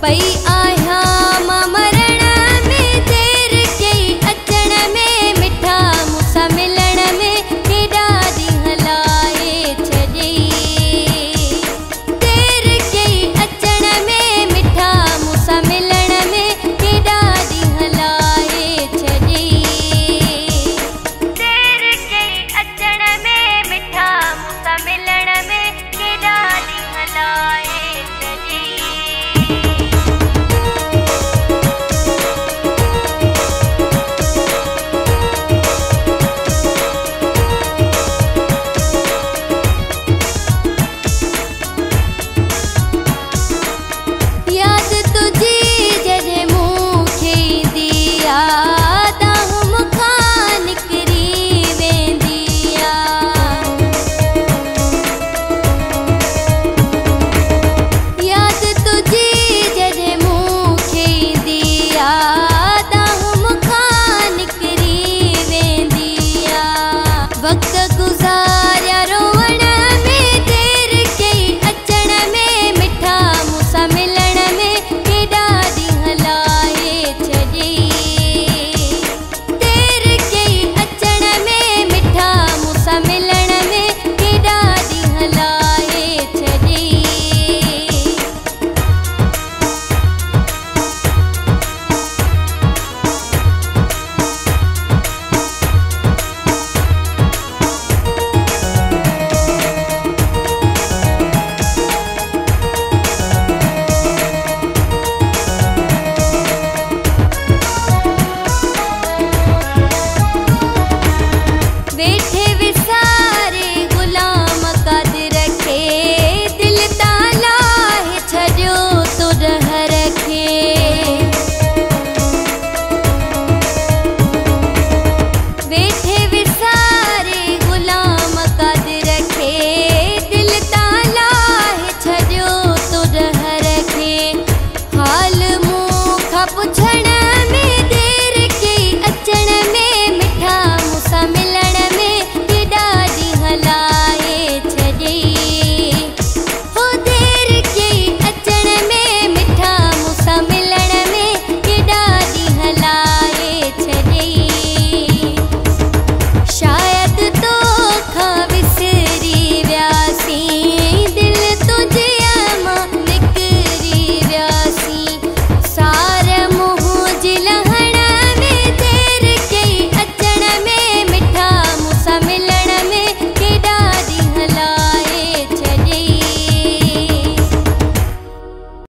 bay